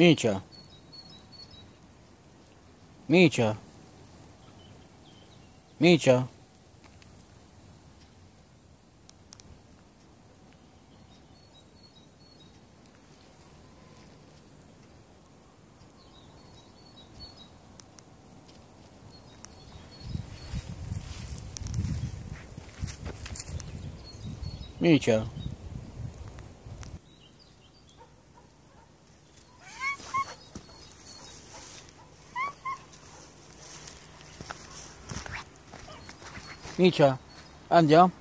Micia. Micia. Micia. Micia. Nietzsche. Andiamo. Oh.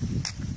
Thank